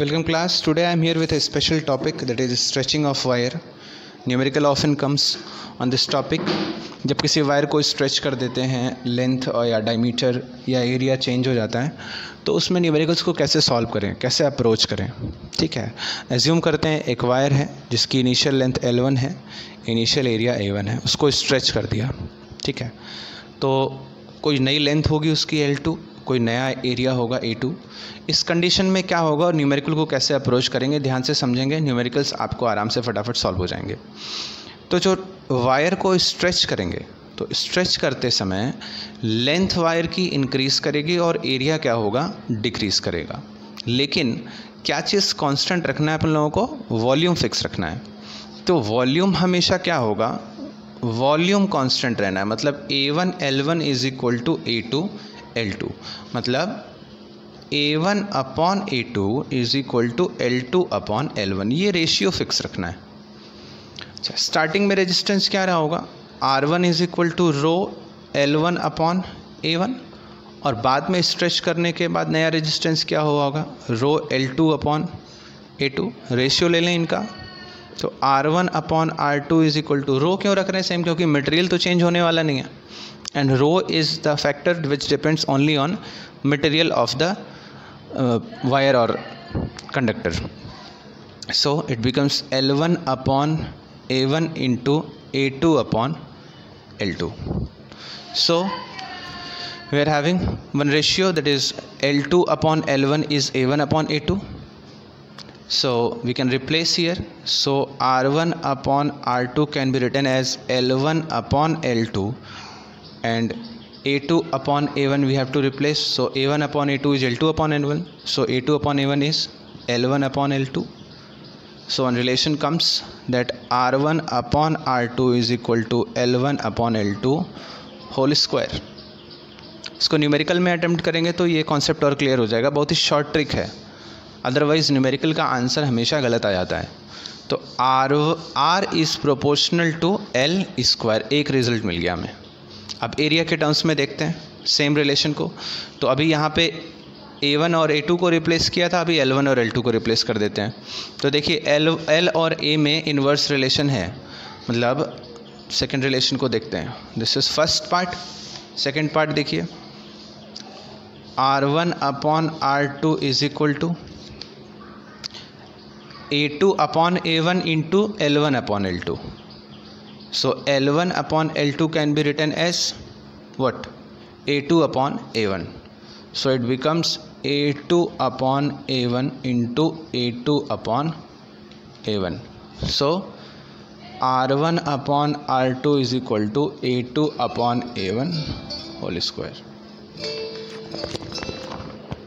Welcome, class. Today I am here with a special topic that is stretching of wire. Numerical often comes on this topic. जब किसी wire को stretch कर देते हैं length और या डायमीटर या एरिया चेंज हो जाता है तो उसमें न्यूमेरिकल्स को कैसे सॉल्व करें, कैसे अप्रोच करें ठीक है एज्यूम करते हैं, एक वायर है, जिसकी इनिशियल लेंथ एल वन है इनिशियल एरिया ए वन है, उसको स्ट्रेच कर दिया ठीक है तो कोई नई लेंथ होगी उसकी एल टू कोई नया एरिया होगा ए टू इस कंडीशन में क्या होगा और न्यूमेरिकल को कैसे अप्रोच करेंगे, ध्यान से समझेंगे न्यूमेरिकल्स आपको आराम से फटाफट सॉल्व हो जाएँगे। तो जो वायर को स्ट्रेच करेंगे तो स्ट्रेच करते समय लेंथ वायर की इंक्रीज करेगी और एरिया क्या होगा डिक्रीज करेगा। लेकिन क्या चीज़ कांस्टेंट रखना है अपन लोगों को? वॉल्यूम फिक्स रखना है। तो वॉल्यूम हमेशा क्या होगा? वॉल्यूम कांस्टेंट रहना है। मतलब A one L one is equal to A two L two मतलब A one upon A two is equal to L two upon L one ये रेशियो फिक्स रखना है। अच्छा स्टार्टिंग में रेजिस्टेंस क्या रहा होगा? R one is equal to rho L one upon A one और बाद में स्ट्रेच करने के बाद नया रेजिस्टेंस क्या हुआ होगा? Rho L two upon A two ratio ले लें इनका। तो R one upon R two is equal to rho क्यों रख रहे हैं? सेम क्योंकि मटेरियल तो चेंज होने वाला नहीं है। And rho is the factor which depends only on material of the uh, wire or conductor. So it becomes l1 upon a1 into a2 upon l2 so we are having one ratio that is l2 upon l1 is a1 upon a2 so we can replace here. So r1 upon r2 can be written as l1 upon l2 and a2 upon a1 we have to replace. So a1 upon a2 is l2 upon l1 so a2 upon a1 is l1 upon l2 so, one relation comes that r1 upon r2 is equal to l1 upon l2 whole square इसको numerical में attempt करेंगे तो ये concept और clear हो जाएगा। बहुत ही शॉर्ट ट्रिक है। अदरवाइज़ न्यूमेरिकल का आंसर हमेशा गलत आ जाता है। तो R R is proportional to L square एक रिज़ल्ट मिल गया हमें। अब एरिया के टर्म्स में देखते हैं सेम रिलेशन को तो अभी यहाँ पे ए वन और ए टू को रिप्लेस किया था, अभी एल वन और एल टू को रिप्लेस कर देते हैं। तो देखिए एल एल और ए में इन्वर्स रिलेशन है। मतलब सेकेंड रिलेशन को देखते हैं। This is first part second part देखिए। R one upon R two is equal to A two upon A one into L one upon L two So L1 upon L2 can be written as what? A2 upon A1. So it becomes A2 upon A1 into A2 upon A1. So R1 upon R2 is equal to A2 upon A1 whole square.